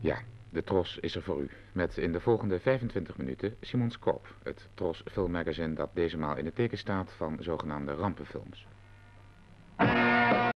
Ja, de Tros is er voor u. Met in de volgende 25 minuten Simon Scope, het Tros filmmagazine dat deze maal in het teken staat van zogenaamde rampenfilms.